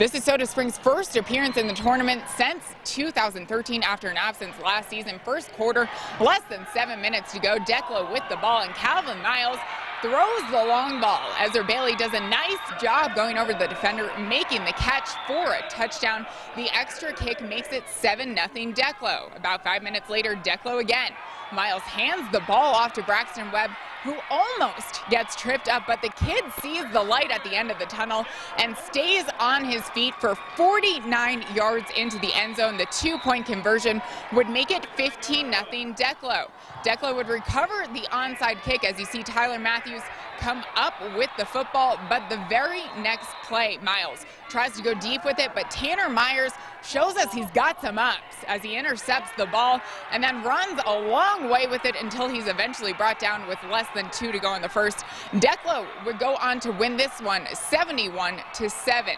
This is Soda Springs' first appearance in the tournament since 2013 after an absence last season. First quarter, less than seven minutes to go. Declo with the ball and Calvin Miles throws the long ball. Ezra Bailey does a nice job going over the defender, making the catch for a touchdown. The extra kick makes it 7-0 Declo. About five minutes later, Declo again. Miles hands the ball off to Braxton Webb, who almost gets tripped up, but the kid sees the light at the end of the tunnel and stays on his feet for 49 yards into the end zone. The two-point conversion would make it 15-0 Declo. Declo would recover the onside kick as you see Tyler Matthews come up with the football, but the very next play, Miles tries to go deep with it, but Tanner Myers shows us he's got some ups as he intercepts the ball and then runs a long way with it until he's eventually brought down with less than two to go in the first. Declo would go on to win this one 71 to 7.